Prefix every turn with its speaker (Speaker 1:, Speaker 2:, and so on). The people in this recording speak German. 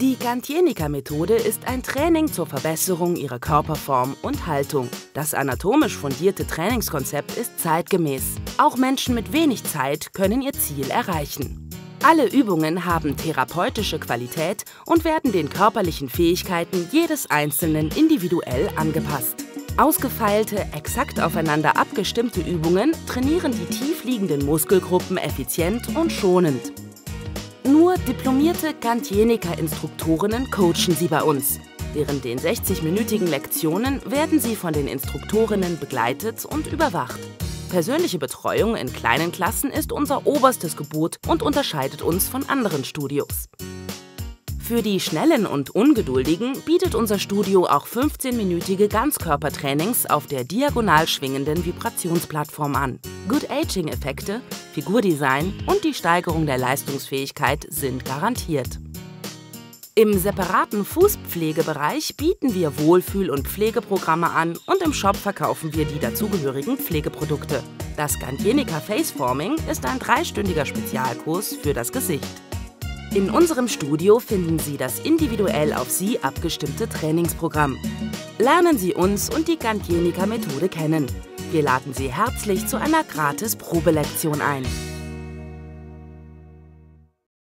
Speaker 1: Die Gantjenica-Methode ist ein Training zur Verbesserung ihrer Körperform und Haltung. Das anatomisch fundierte Trainingskonzept ist zeitgemäß. Auch Menschen mit wenig Zeit können ihr Ziel erreichen. Alle Übungen haben therapeutische Qualität und werden den körperlichen Fähigkeiten jedes Einzelnen individuell angepasst. Ausgefeilte, exakt aufeinander abgestimmte Übungen trainieren die tiefliegenden Muskelgruppen effizient und schonend. Nur diplomierte Gantjenica-Instruktorinnen coachen Sie bei uns. Während den 60-minütigen Lektionen werden Sie von den Instruktorinnen begleitet und überwacht. Persönliche Betreuung in kleinen Klassen ist unser oberstes Gebot und unterscheidet uns von anderen Studios. Für die Schnellen und Ungeduldigen bietet unser Studio auch 15-minütige Ganzkörpertrainings auf der diagonal schwingenden Vibrationsplattform an. Good Aging-Effekte, Figurdesign und die Steigerung der Leistungsfähigkeit sind garantiert. Im separaten Fußpflegebereich bieten wir Wohlfühl- und Pflegeprogramme an und im Shop verkaufen wir die dazugehörigen Pflegeprodukte. Das Gantjenica Faceforming ist ein dreistündiger Spezialkurs für das Gesicht. In unserem Studio finden Sie das individuell auf Sie abgestimmte Trainingsprogramm. Lernen Sie uns und die Gantjenica-Methode kennen. Wir laden Sie herzlich zu einer gratis Probelektion ein.